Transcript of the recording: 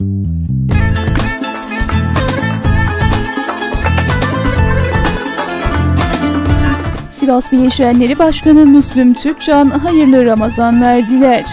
Sivas Bileşenleri Başkanı Müslüm Türkcan hayırlı Ramazanlar diler.